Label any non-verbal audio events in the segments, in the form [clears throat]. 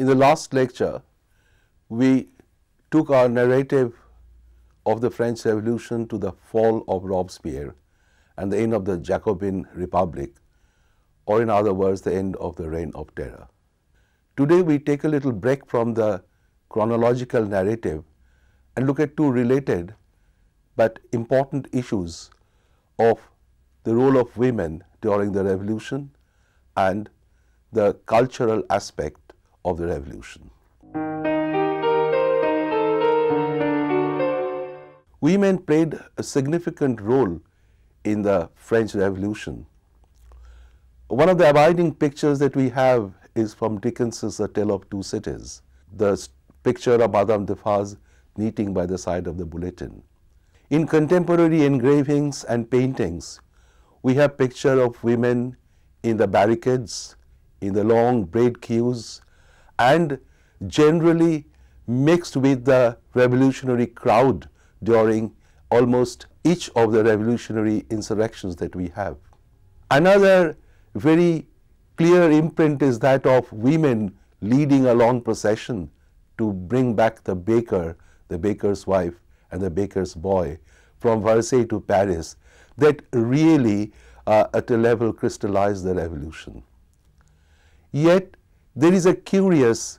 In the last lecture, we took our narrative of the French Revolution to the fall of Robespierre and the end of the Jacobin Republic, or in other words, the end of the Reign of Terror. Today, we take a little break from the chronological narrative and look at two related but important issues of the role of women during the revolution and the cultural aspect of the revolution. Women played a significant role in the French Revolution. One of the abiding pictures that we have is from Dickens's A Tale of Two Cities, the picture of Madame Defarge knitting by the side of the guillotine. In contemporary engravings and paintings, we have picture of women in the barricades, in the long braid queues, and generally mixed with the revolutionary crowd during almost each of the revolutionary insurrections that we have. Another very clear imprint is that of women leading a long procession to bring back the baker, the baker's wife, and the baker's boy from Versailles to Paris that really uh, at a level crystallized the revolution. Yet there is a curious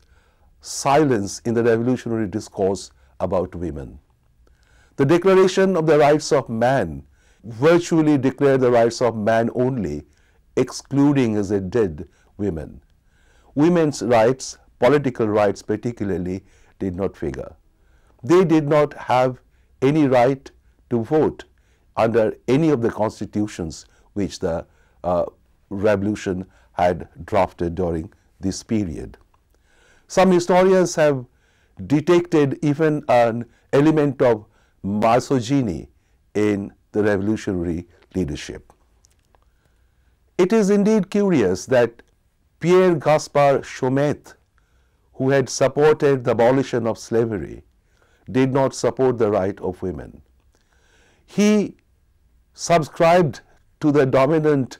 silence in the revolutionary discourse about women. The Declaration of the Rights of Man virtually declared the rights of man only, excluding as it did women. Women's rights, political rights particularly, did not figure. They did not have any right to vote under any of the constitutions which the uh, revolution had drafted during this period. Some historians have detected even an element of misogyny in the revolutionary leadership. It is indeed curious that Pierre Gaspard Chaumette, who had supported the abolition of slavery, did not support the right of women. He subscribed to the dominant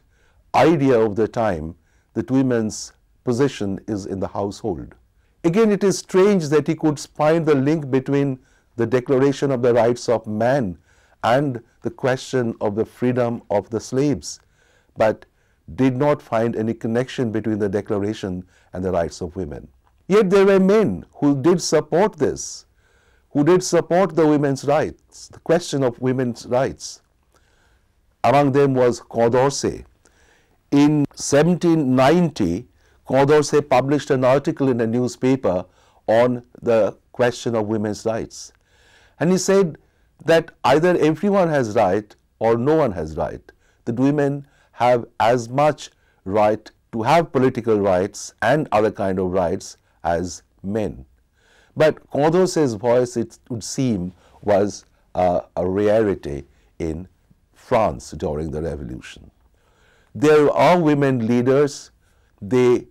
idea of the time that women's position is in the household. Again, it is strange that he could find the link between the Declaration of the Rights of Man and the question of the freedom of the slaves, but did not find any connection between the Declaration and the rights of women. Yet there were men who did support this, who did support the women's rights, the question of women's rights. Among them was Condorcet. In 1790, Condorcet published an article in a newspaper on the question of women's rights. And he said that either everyone has right or no one has right, that women have as much right to have political rights and other kind of rights as men. But Condorcet's voice, it would seem, was uh, a rarity in France during the revolution. There are women leaders, they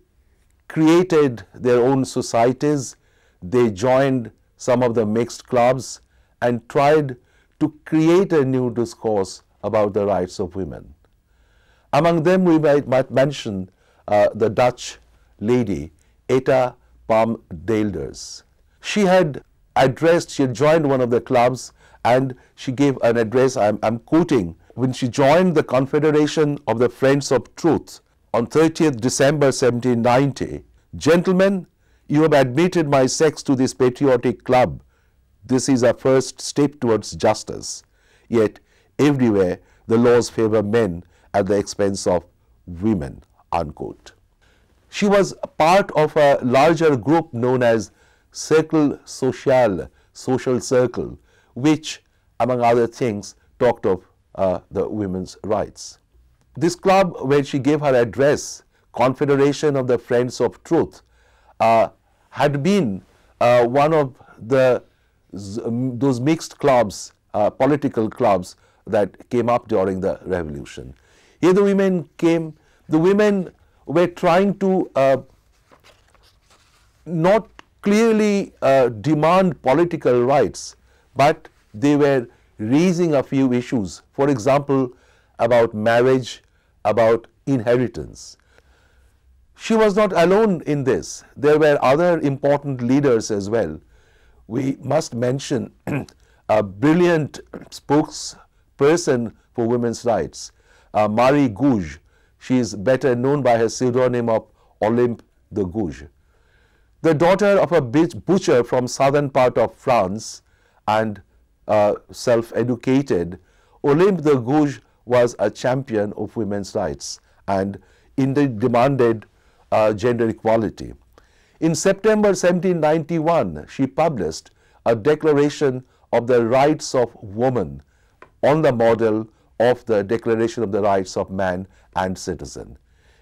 created their own societies, they joined some of the mixed clubs and tried to create a new discourse about the rights of women. Among them, we might, might mention uh, the Dutch lady, Etta Palm d'Aelders. She had addressed, she had joined one of the clubs and she gave an address, I'm, I'm quoting, when she joined the Confederation of the Friends of Truth on 30th December 1790, Gentlemen, you have admitted my sex to this patriotic club. This is a first step towards justice. Yet, everywhere, the laws favor men at the expense of women. Unquote. She was part of a larger group known as Cercle Social, Social Circle, which, among other things, talked of uh, the women's rights. This club, where she gave her address, Confederation of the Friends of Truth, uh, had been uh, one of the those mixed clubs, uh, political clubs that came up during the revolution. Here the women came, the women were trying to uh, not clearly uh, demand political rights, but they were raising a few issues, for example, about marriage, about inheritance. She was not alone in this. There were other important leaders as well. We must mention [clears throat] a brilliant spokesperson for women's rights, uh, Marie Gouze. She is better known by her pseudonym of Olympe de Gouges. The daughter of a butcher from southern part of France and uh, self-educated, Olympe de Gouges was a champion of women's rights and indeed demanded uh, gender equality. In September 1791, she published a declaration of the rights of woman on the model of the Declaration of the Rights of Man and Citizen.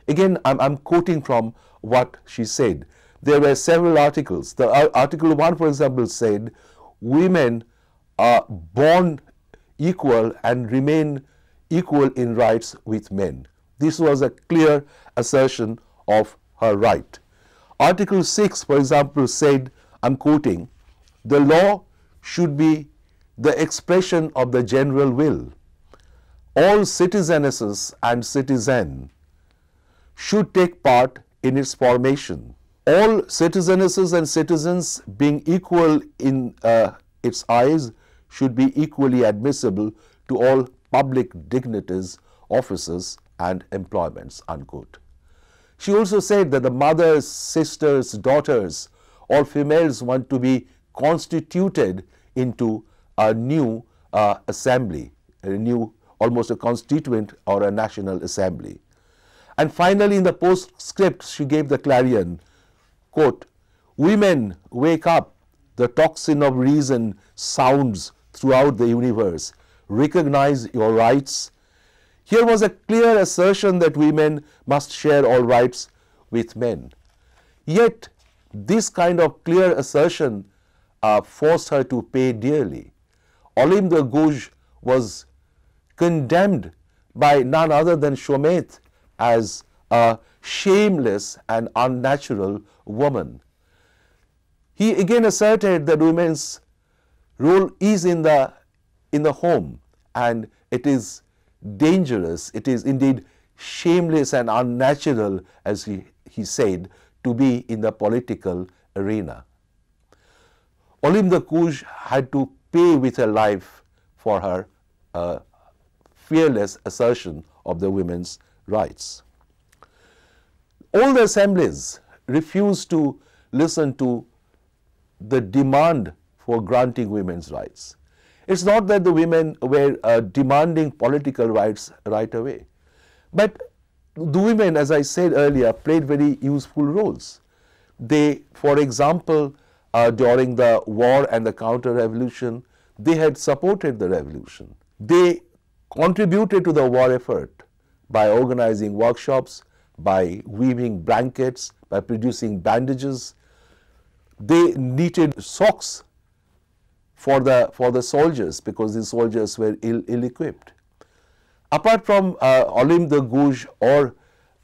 Again, I'm, I'm quoting from what she said. There were several articles. The uh, Article 1, for example, said women are born equal and remain equal in rights with men. This was a clear assertion of her right. Article 6, for example, said, I'm quoting, the law should be the expression of the general will. All citizenesses and citizen should take part in its formation. All citizenesses and citizens being equal in uh, its eyes should be equally admissible to all public dignities, offices and employments, unquote. She also said that the mothers, sisters, daughters, all females want to be constituted into a new uh, assembly, a new, almost a constituent or a national assembly. And finally, in the postscript, she gave the clarion, quote, Women, wake up, the tocsin of reason sounds throughout the universe. Recognize your rights. Here was a clear assertion that women must share all rights with men. Yet, this kind of clear assertion uh, forced her to pay dearly. Olympe de was condemned by none other than Chaumette as a shameless and unnatural woman. He again asserted that women's role is in the, in the home and it is dangerous, it is indeed shameless and unnatural, as he, he said, to be in the political arena. De Gouges had to pay with her life for her uh, fearless assertion of the women's rights. All the assemblies refused to listen to the demand for granting women's rights. It's not that the women were uh, demanding political rights right away, but the women, as I said earlier, played very useful roles. They, for example, uh, during the war and the counter-revolution, they had supported the revolution. They contributed to the war effort by organizing workshops, by weaving blankets, by producing bandages. They knitted socks for the, for the soldiers because these soldiers were ill, ill-equipped. Apart from uh, Olympe de Gouges or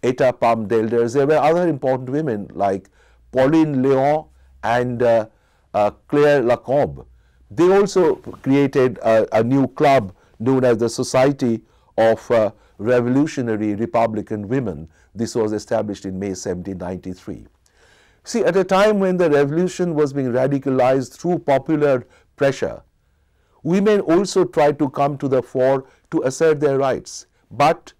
Etta Palm d'Aelders, there were other important women like Pauline Léon and uh, uh, Claire Lacombe. They also created a, a, new club known as the Society of uh, Revolutionary Republican Women. This was established in May 1793. See, at a time when the revolution was being radicalized through popular pressure, women also tried to come to the fore to assert their rights. But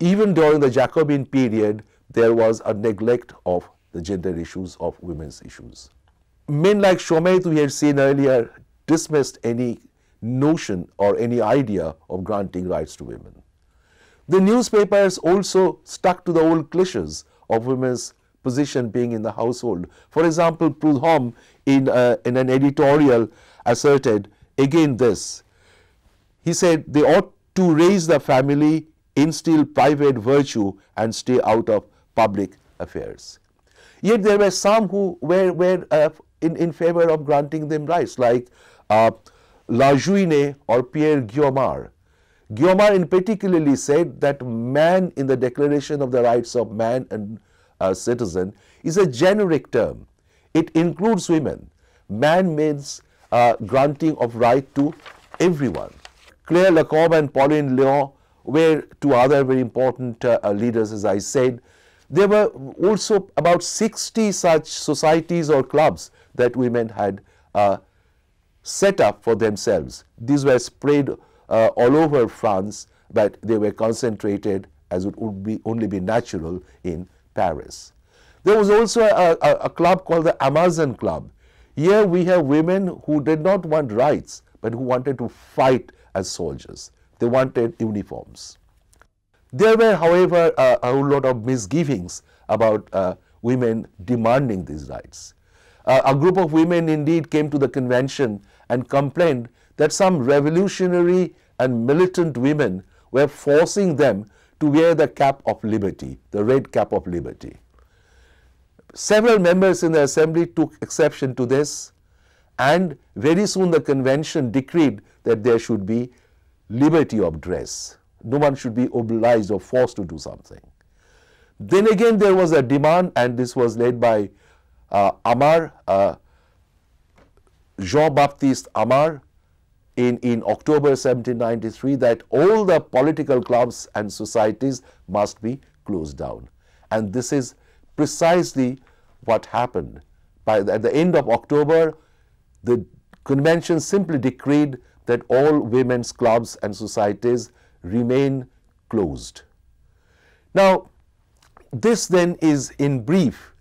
even during the Jacobin period, there was a neglect of the gender issues of women's issues. Men like Chaumette, we had seen earlier, dismissed any notion or any idea of granting rights to women. The newspapers also stuck to the old cliches of women's position being in the household. For example, Proudhon in, uh, in an editorial asserted again this. He said they ought to raise the family, instill private virtue and stay out of public affairs. Yet there were some who were, were uh, in, in favor of granting them rights, like uh, Lanjuinais or Pierre Guyomar. Guyomar in particularly said that man in the Declaration of the Rights of Man and uh, Citizen is a generic term. It includes women. Man means uh, granting of right to everyone. Claire Lacombe and Pauline Léon were two other very important uh, leaders, as I said. There were also about 60 such societies or clubs that women had uh, set up for themselves. These were spread uh, all over France, but they were concentrated as it would be only be natural in Paris. There was also a, a, a club called the Amazon Club. Here we have women who did not want rights, but who wanted to fight as soldiers. They wanted uniforms. There were, however, a, a whole lot of misgivings about uh, women demanding these rights. Uh, a group of women indeed came to the convention and complained that some revolutionary and militant women were forcing them to wear the cap of liberty, the red cap of liberty. Several members in the assembly took exception to this and very soon the convention decreed that there should be liberty of dress. No one should be obliged or forced to do something. Then again there was a demand and this was led by uh, Amar, uh, Jean-Baptiste Amar in, in October 1793 that all the political clubs and societies must be closed down. And this is precisely what happened. By the, at the end of October, the convention simply decreed that all women's clubs and societies remain closed. Now, this then is in brief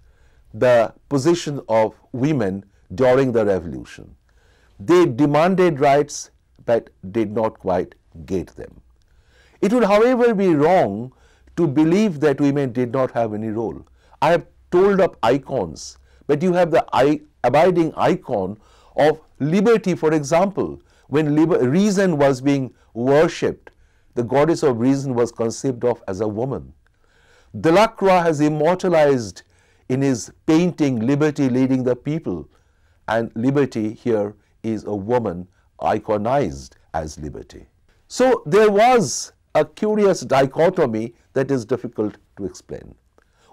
the position of women during the revolution. They demanded rights but did not quite get them. It would, however, be wrong to believe that women did not have any role. I have told up icons, but you have the abiding icon of liberty, for example, when reason was being worshipped, the goddess of reason was conceived of as a woman. Delacroix has immortalized in his painting Liberty Leading the People, and liberty here is a woman iconized as liberty. So there was a curious dichotomy that is difficult to explain.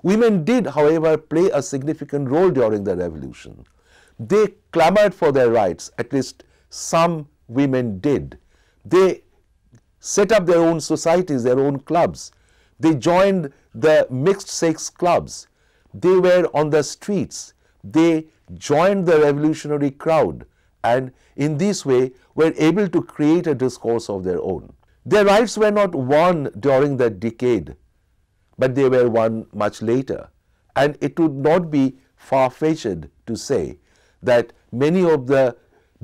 Women did, however, play a significant role during the revolution. They clamored for their rights, at least some women did. They set up their own societies, their own clubs. They joined the mixed sex clubs. They were on the streets. They joined the revolutionary crowd and in this way were able to create a discourse of their own. Their rights were not won during that decade, but they were won much later. And it would not be far-fetched to say that many of the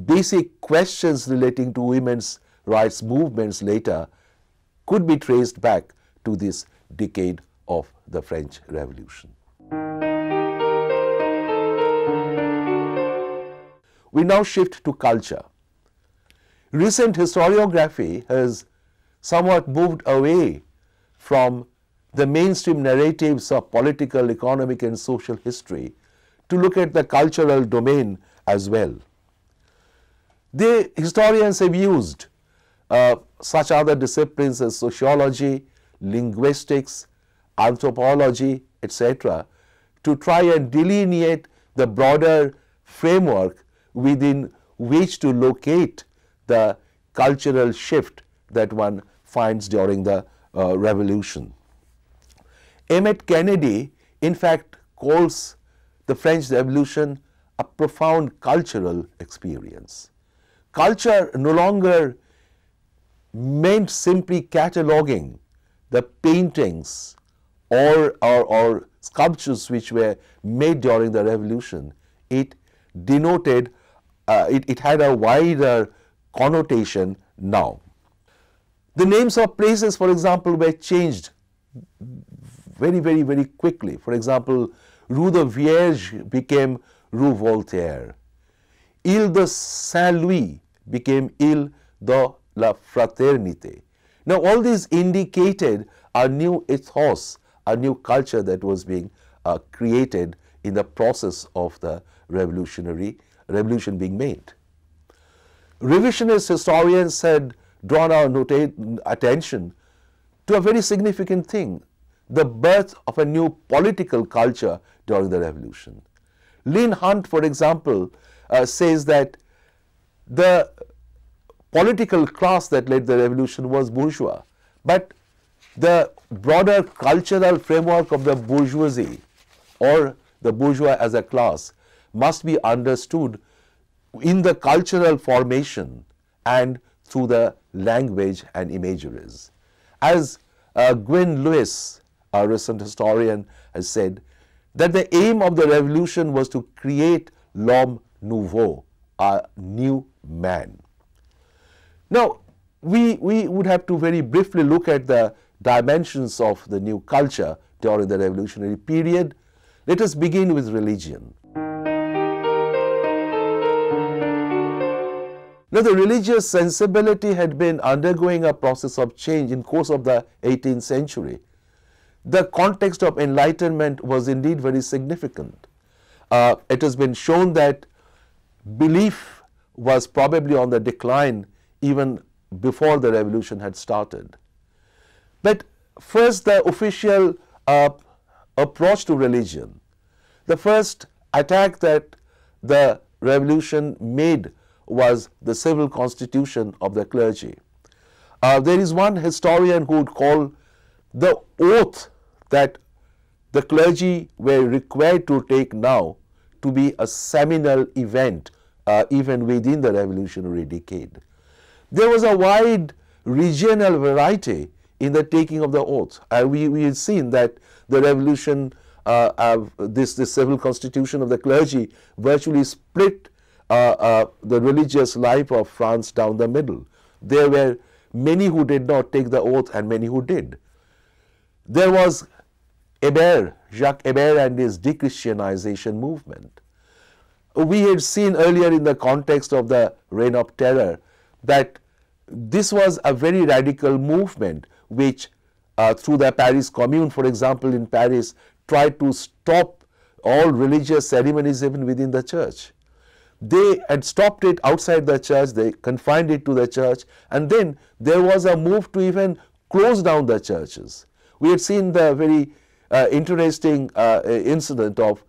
basic questions relating to women's rights movements later could be traced back to this decade of the French Revolution. We now shift to culture. Recent historiography has somewhat moved away from the mainstream narratives of political, economic and social history to look at the cultural domain as well. The historians have used uh, such other disciplines as sociology, linguistics, anthropology, etc., to try and delineate the broader framework within which to locate the cultural shift that one finds during the uh, revolution. Emmet Kennedy, in fact, calls the French Revolution a profound cultural experience. Culture no longer meant simply cataloging the paintings or, or, or sculptures which were made during the revolution. It denoted uh, it, it had a wider connotation now. The names of places, for example, were changed very, very, very quickly. For example, Rue de Vierge became Rue Voltaire. Ile de Saint-Louis became Ile de la Fraternité. Now, all these indicated a new ethos, a new culture that was being uh, created in the process of the revolutionary revolution being made. Revisionist historians had drawn our attention to a very significant thing, the birth of a new political culture during the revolution. Lynn Hunt, for example, uh, says that the political class that led the revolution was bourgeois, but the broader cultural framework of the bourgeoisie or the bourgeois as a class must be understood in the cultural formation and through the language and imageries. As uh, Gwynne Lewis, a recent historian, has said, that the aim of the revolution was to create l'homme nouveau, a new man. Now, we, we would have to very briefly look at the dimensions of the new culture during the revolutionary period. Let us begin with religion. Now, the religious sensibility had been undergoing a process of change in course of the 18th century. The context of enlightenment was indeed very significant. Uh, it has been shown that belief was probably on the decline even before the revolution had started. But first, the official uh, approach to religion. The first attack that the revolution made was the civil constitution of the clergy. Uh, there is one historian who would call the oath that the clergy were required to take now to be a seminal event uh, even within the revolutionary decade. There was a wide regional variety in the taking of the oath. Uh, we, we had seen that the revolution, uh, this, this civil constitution of the clergy virtually split the religious life of France down the middle. There were many who did not take the oath and many who did. There was Hébert, Jacques Hébert and his dechristianization movement. We had seen earlier in the context of the Reign of Terror that this was a very radical movement which uh, through the Paris Commune, for example, in Paris, tried to stop all religious ceremonies even within the church they had stopped it outside the church, they confined it to the church, and then there was a move to even close down the churches. We had seen the very uh, interesting uh, incident of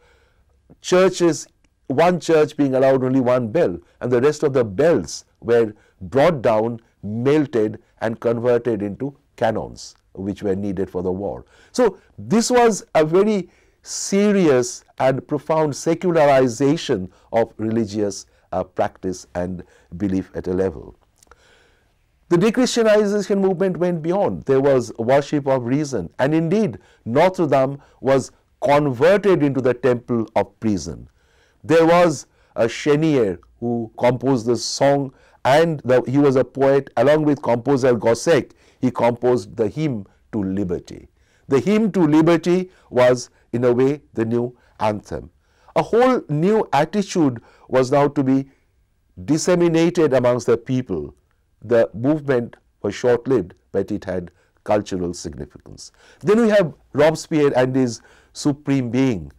churches, one church being allowed only one bell, and the rest of the bells were brought down, melted, and converted into cannons, which were needed for the war. So, this was a very serious and profound secularization of religious uh, practice and belief at a level. The dechristianization movement went beyond. There was worship of reason, and indeed, Notre Dame was converted into the temple of reason. There was a Chenier who composed the song, and the, he was a poet, along with composer Gossec, he composed the hymn to liberty. The hymn to liberty was in a way, the new anthem. A whole new attitude was now to be disseminated amongst the people. The movement was short lived, but it had cultural significance. Then we have Robespierre and his supreme being.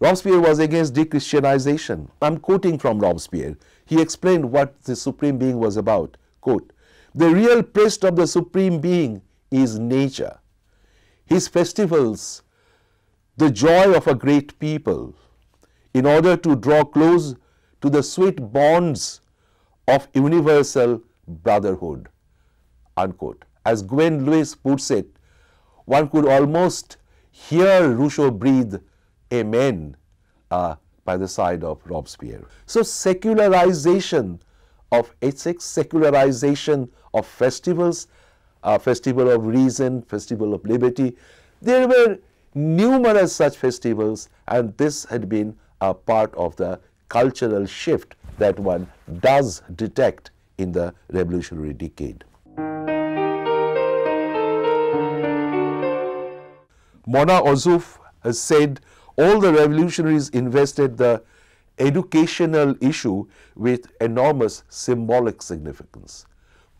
Robespierre was against dechristianization. I'm quoting from Robespierre. He explained what the supreme being was about. Quote, the real priest of the supreme being is nature. His festivals the joy of a great people in order to draw close to the sweet bonds of universal brotherhood. Unquote. As Gwynne Lewis puts it, one could almost hear Rousseau breathe Amen uh, by the side of Robespierre. So, secularization of ethics, secularization of festivals, uh, Festival of Reason, Festival of Liberty, there were numerous such festivals and this had been a part of the cultural shift that one does detect in the revolutionary decade. Mona Ozouf has said all the revolutionaries invested the educational issue with enormous symbolic significance.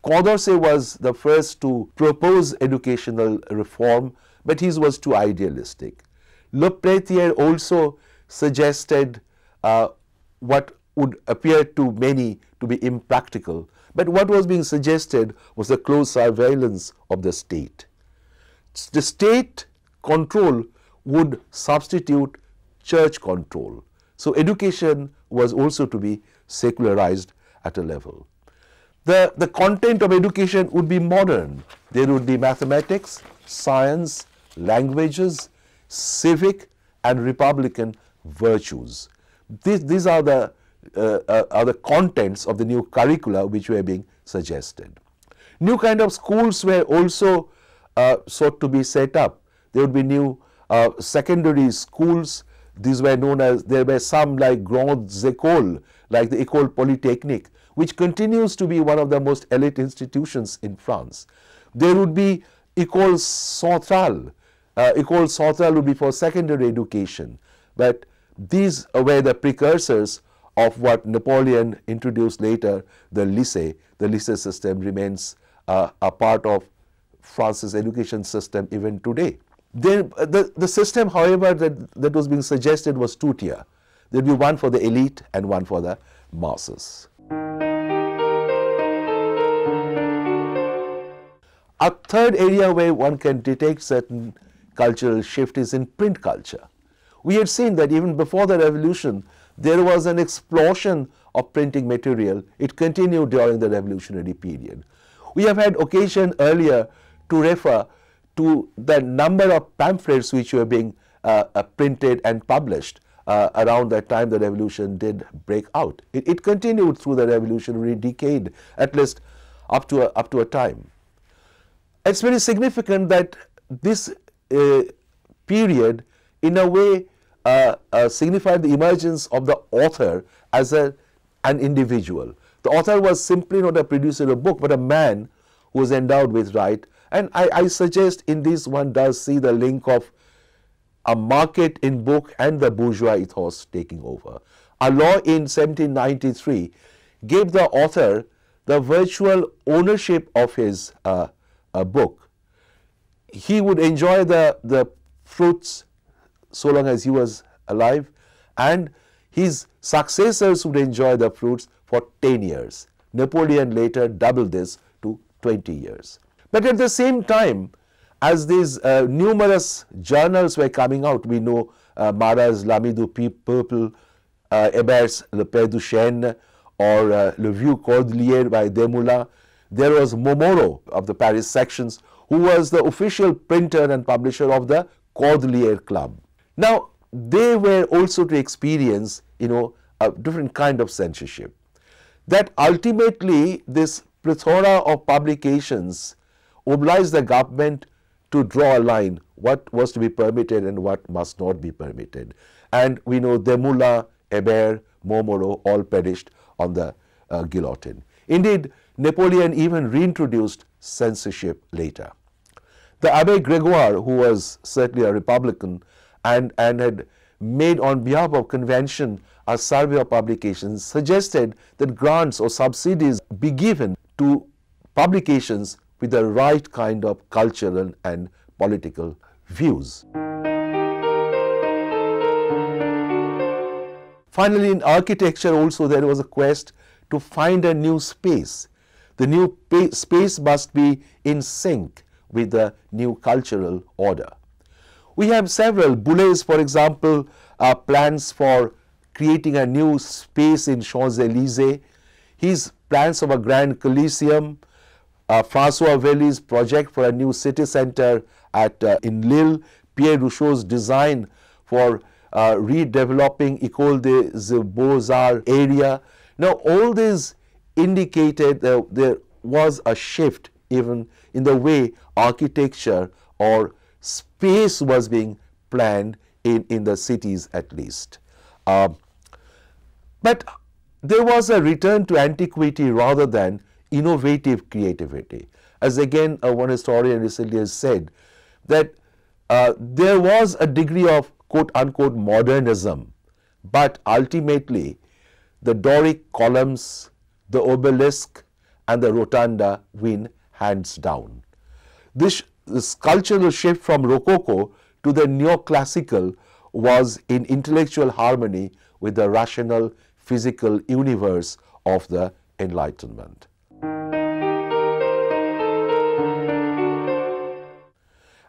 Condorcet was the first to propose educational reform but his was too idealistic. Lepelletier also suggested uh, what would appear to many to be impractical, but what was being suggested was the close surveillance of the state. The state control would substitute church control. So education was also to be secularized at a level. The, the content of education would be modern. There would be mathematics, science, languages, civic and republican virtues. These, these are, the, uh, uh, are the contents of the new curricula which were being suggested. New kind of schools were also uh, sought to be set up. There would be new uh, secondary schools. These were known as, there were some like Grandes Écoles, like the École Polytechnique, which continues to be one of the most elite institutions in France. There would be École Centrale. Uh, École Centrale would be for secondary education. But these were the precursors of what Napoleon introduced later, the lycée. The lycée system remains uh, a part of France's education system even today. The, the system, however, that, that was being suggested was two-tier. There would be one for the elite and one for the masses. A third area where one can detect certain cultural shift is in print culture. We had seen that even before the revolution, there was an explosion of printing material. It continued during the revolutionary period. We have had occasion earlier to refer to the number of pamphlets which were being uh, uh, printed and published uh, around that time the revolution did break out. It, it, continued through the revolutionary decade, at least up to a, up to a time. It's very significant that this period, in a way, uh, uh, signified the emergence of the author as a, an individual. The author was simply not a producer of a book, but a man who was endowed with right. And I, I suggest in this one does see the link of a market in book and the bourgeois ethos taking over. A law in 1793 gave the author the virtual ownership of his uh, uh, book. He would enjoy the, the fruits so long as he was alive and his successors would enjoy the fruits for 10 years. Napoleon later doubled this to 20 years. But at the same time, as these uh, numerous journals were coming out, we know uh, Marat's L'Ami du Peuple, uh, Hebert's Le Père Duchesne, or uh, Le Vieux Cordelier by Desmoulins. There was Momoro of the Paris sections, who was the official printer and publisher of the Cordelier Club. Now, they were also to experience, you know, a different kind of censorship. That ultimately this plethora of publications obliged the government to draw a line what was to be permitted and what must not be permitted. And we know Desmoulins, Hebert, Momoro all perished on the uh, guillotine. Indeed, Napoleon even reintroduced censorship later. The Abbe Gregoire, who was certainly a Republican, and, and had made on behalf of convention a survey of publications suggested that grants or subsidies be given to publications with the right kind of cultural and political views. Finally, in architecture also there was a quest to find a new space. The new space must be in sync with the new cultural order. We have several. Boullée, for example, uh, plans for creating a new space in Champs-Élysées. His plans of a grand coliseum. Uh, Francois Verly's project for a new city center at uh, in Lille. Pierre Rousseau's design for uh, redeveloping École des Beaux-Arts area. Now, all this indicated that there was a shift even in the way architecture or space was being planned in, in the cities at least. Uh, but there was a return to antiquity rather than innovative creativity. As again, uh, one historian recently has said that uh, there was a degree of quote unquote modernism, but ultimately the Doric columns, the obelisk, and the rotunda win hands down. This this cultural shift from Rococo to the neoclassical was in intellectual harmony with the rational physical universe of the Enlightenment.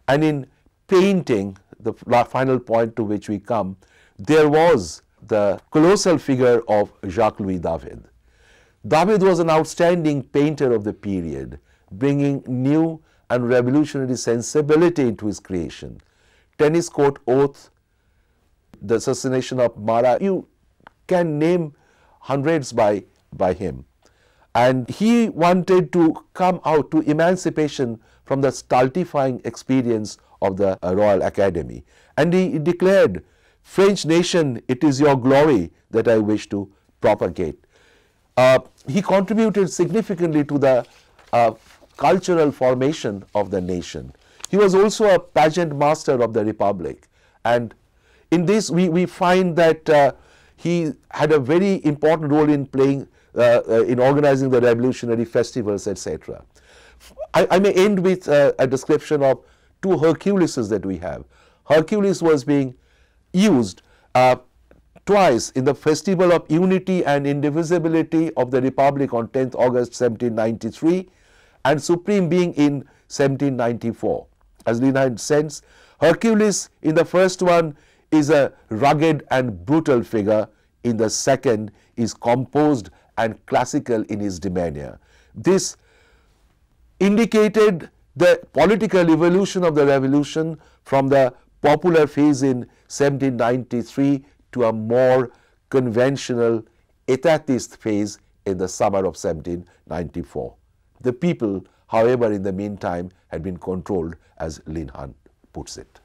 And in painting, the final point to which we come, there was the colossal figure of Jacques-Louis David. David was an outstanding painter of the period, bringing new and revolutionary sensibility into his creation. Tennis court oath, the assassination of Marat, you can name hundreds by, by him. And he wanted to come out to emancipation from the stultifying experience of the uh, Royal Academy. And he declared, French nation, it is your glory that I wish to propagate. Uh, he contributed significantly to the uh, cultural formation of the nation. He was also a pageant master of the republic. And in this, we, we find that uh, he had a very important role in playing, uh, uh, in organizing the revolutionary festivals, etc. I, I, may end with uh, a description of two Herculeses that we have. Hercules was being used uh, twice in the Festival of Unity and Indivisibility of the Republic on 10th August 1793 and Supreme Being in 1794. As Lynn Hunt says, Hercules in the first one is a rugged and brutal figure, in the second is composed and classical in his demeanor. This indicated the political evolution of the revolution from the popular phase in 1793 to a more conventional etatist phase in the summer of 1794. The people, however, in the meantime had been controlled as Lynn Hunt puts it.